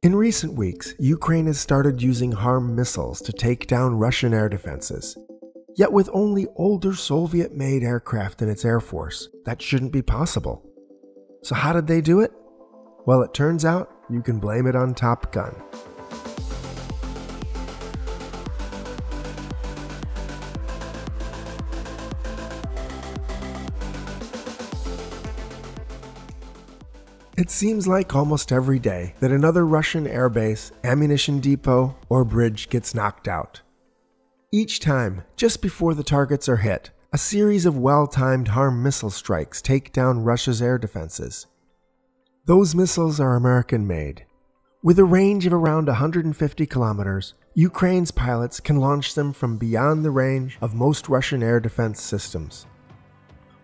In recent weeks, Ukraine has started using HARM missiles to take down Russian air defenses. Yet, with only older Soviet made aircraft in its air force, that shouldn't be possible. So, how did they do it? Well, it turns out you can blame it on Top Gun. It seems like almost every day that another Russian airbase, ammunition depot, or bridge gets knocked out. Each time, just before the targets are hit, a series of well timed HARM missile strikes take down Russia's air defenses. Those missiles are American made. With a range of around 150 kilometers, Ukraine's pilots can launch them from beyond the range of most Russian air defense systems.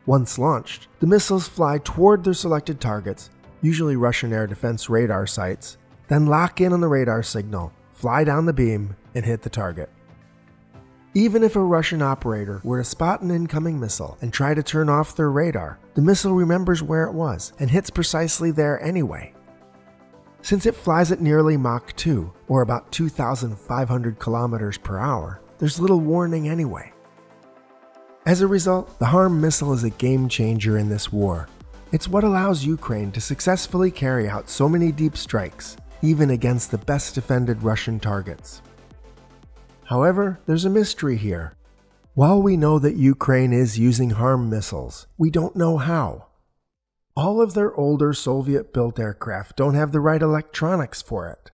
Once launched, the missiles fly toward their selected targets usually Russian air defense radar sites, then lock in on the radar signal, fly down the beam, and hit the target. Even if a Russian operator were to spot an incoming missile and try to turn off their radar, the missile remembers where it was and hits precisely there anyway. Since it flies at nearly Mach 2, or about 2,500 kilometers per hour, there's little warning anyway. As a result, the HARM missile is a game changer in this war it's what allows Ukraine to successfully carry out so many deep strikes, even against the best defended Russian targets. However, there's a mystery here. While we know that Ukraine is using HARM missiles, we don't know how. All of their older Soviet built aircraft don't have the right electronics for it.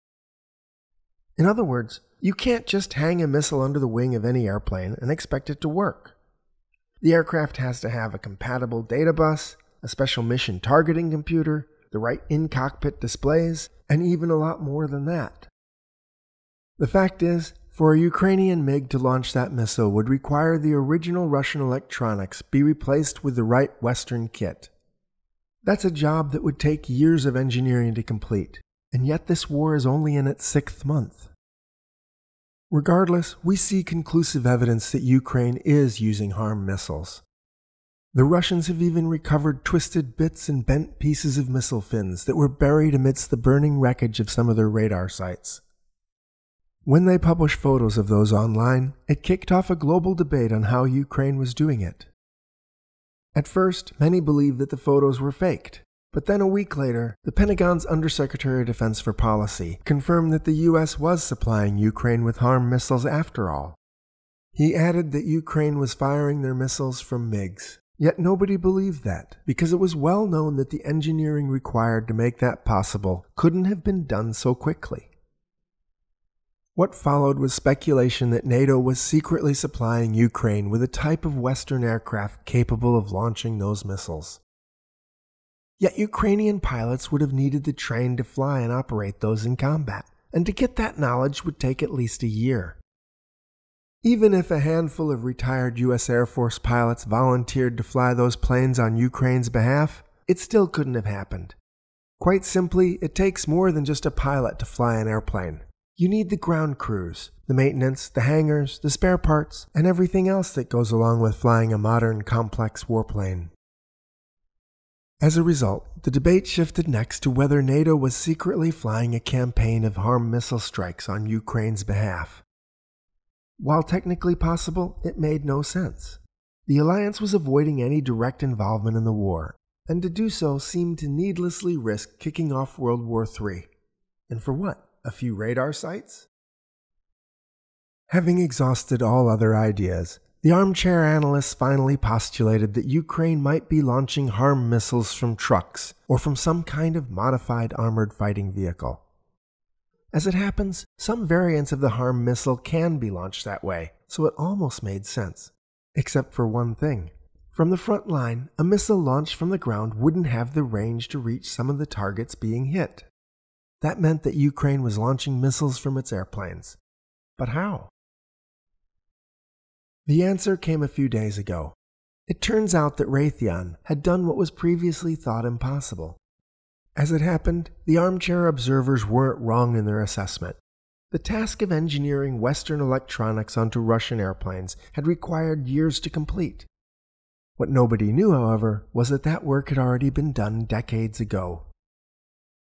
In other words, you can't just hang a missile under the wing of any airplane and expect it to work. The aircraft has to have a compatible data bus, a special mission targeting computer, the right in cockpit displays, and even a lot more than that. The fact is, for a Ukrainian MiG to launch that missile would require the original Russian electronics be replaced with the right Western kit. That's a job that would take years of engineering to complete, and yet this war is only in its sixth month. Regardless, we see conclusive evidence that Ukraine is using HARM missiles. The Russians have even recovered twisted bits and bent pieces of missile fins that were buried amidst the burning wreckage of some of their radar sites. When they published photos of those online, it kicked off a global debate on how Ukraine was doing it. At first, many believed that the photos were faked, but then a week later, the Pentagon's Undersecretary of Defense for Policy confirmed that the U.S. was supplying Ukraine with HARM missiles after all. He added that Ukraine was firing their missiles from MiGs. Yet nobody believed that, because it was well known that the engineering required to make that possible couldn't have been done so quickly. What followed was speculation that NATO was secretly supplying Ukraine with a type of Western aircraft capable of launching those missiles. Yet Ukrainian pilots would have needed to train to fly and operate those in combat, and to get that knowledge would take at least a year. Even if a handful of retired U.S. Air Force pilots volunteered to fly those planes on Ukraine's behalf, it still couldn't have happened. Quite simply, it takes more than just a pilot to fly an airplane. You need the ground crews, the maintenance, the hangars, the spare parts, and everything else that goes along with flying a modern, complex warplane. As a result, the debate shifted next to whether NATO was secretly flying a campaign of HARM missile strikes on Ukraine's behalf. While technically possible, it made no sense. The alliance was avoiding any direct involvement in the war, and to do so seemed to needlessly risk kicking off World War III. And for what? A few radar sites? Having exhausted all other ideas, the armchair analysts finally postulated that Ukraine might be launching HARM missiles from trucks or from some kind of modified armored fighting vehicle. As it happens, some variants of the HARM missile can be launched that way, so it almost made sense. Except for one thing. From the front line, a missile launched from the ground wouldn't have the range to reach some of the targets being hit. That meant that Ukraine was launching missiles from its airplanes. But how? The answer came a few days ago. It turns out that Raytheon had done what was previously thought impossible. As it happened, the armchair observers weren't wrong in their assessment. The task of engineering Western electronics onto Russian airplanes had required years to complete. What nobody knew, however, was that that work had already been done decades ago.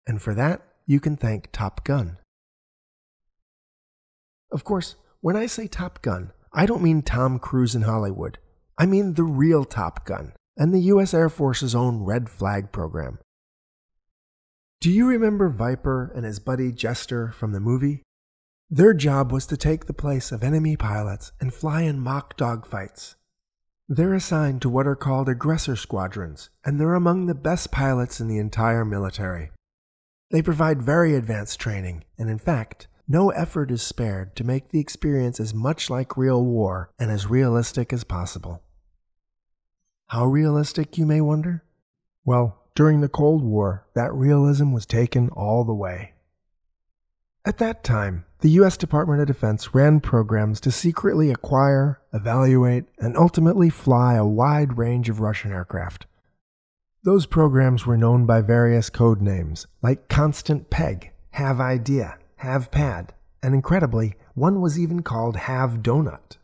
And for that, you can thank Top Gun. Of course, when I say Top Gun, I don't mean Tom Cruise in Hollywood. I mean the real Top Gun and the U.S. Air Force's own Red Flag program. Do you remember Viper and his buddy Jester from the movie? Their job was to take the place of enemy pilots and fly in mock dogfights. They're assigned to what are called aggressor squadrons, and they're among the best pilots in the entire military. They provide very advanced training, and in fact, no effort is spared to make the experience as much like real war and as realistic as possible. How realistic, you may wonder? Well, during the Cold War, that realism was taken all the way. At that time, the U.S. Department of Defense ran programs to secretly acquire, evaluate, and ultimately fly a wide range of Russian aircraft. Those programs were known by various code names, like Constant Peg, Have Idea, Have Pad, and incredibly, one was even called Have Donut.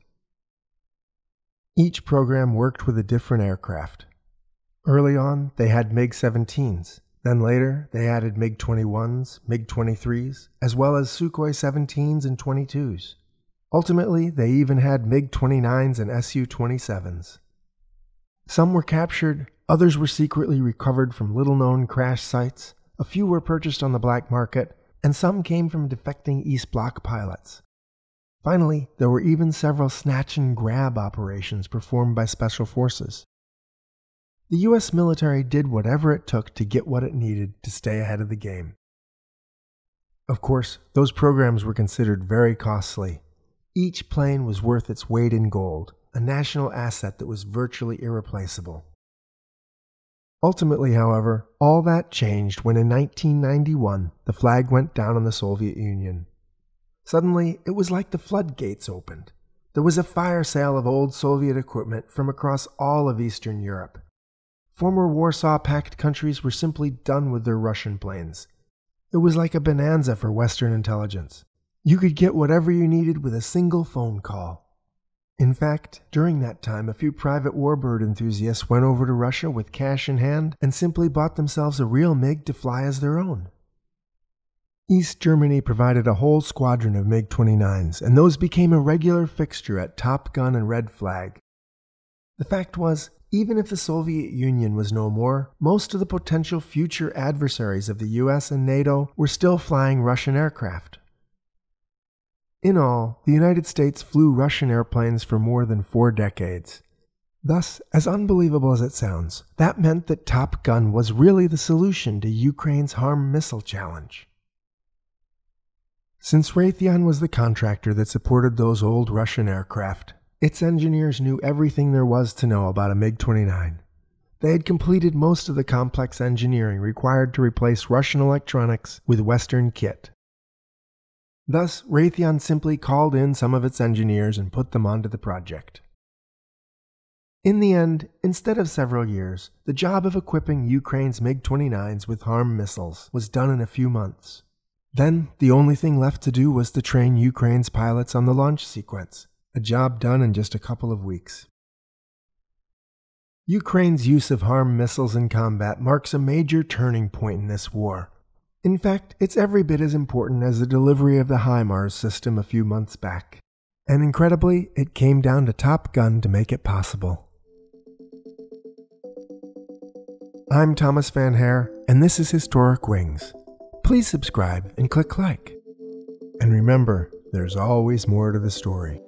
Each program worked with a different aircraft. Early on, they had MiG 17s. Then later, they added MiG 21s, MiG 23s, as well as Sukhoi 17s and 22s. Ultimately, they even had MiG 29s and Su 27s. Some were captured, others were secretly recovered from little known crash sites, a few were purchased on the black market, and some came from defecting East Bloc pilots. Finally, there were even several snatch and grab operations performed by special forces. The US military did whatever it took to get what it needed to stay ahead of the game. Of course, those programs were considered very costly. Each plane was worth its weight in gold, a national asset that was virtually irreplaceable. Ultimately, however, all that changed when in 1991 the flag went down on the Soviet Union. Suddenly, it was like the floodgates opened. There was a fire sale of old Soviet equipment from across all of Eastern Europe. Former Warsaw Pact countries were simply done with their Russian planes. It was like a bonanza for Western intelligence. You could get whatever you needed with a single phone call. In fact, during that time, a few private warbird enthusiasts went over to Russia with cash in hand and simply bought themselves a real MiG to fly as their own. East Germany provided a whole squadron of MiG 29s, and those became a regular fixture at Top Gun and Red Flag. The fact was, even if the Soviet Union was no more, most of the potential future adversaries of the US and NATO were still flying Russian aircraft. In all, the United States flew Russian airplanes for more than four decades. Thus, as unbelievable as it sounds, that meant that Top Gun was really the solution to Ukraine's HARM missile challenge. Since Raytheon was the contractor that supported those old Russian aircraft, its engineers knew everything there was to know about a MiG 29. They had completed most of the complex engineering required to replace Russian electronics with Western kit. Thus, Raytheon simply called in some of its engineers and put them onto the project. In the end, instead of several years, the job of equipping Ukraine's MiG 29s with HARM missiles was done in a few months. Then, the only thing left to do was to train Ukraine's pilots on the launch sequence, a job done in just a couple of weeks. Ukraine's use of HARM missiles in combat marks a major turning point in this war. In fact, it's every bit as important as the delivery of the HIMARS system a few months back. And incredibly, it came down to Top Gun to make it possible. I'm Thomas Van Hare, and this is Historic Wings please subscribe and click like. And remember, there's always more to the story.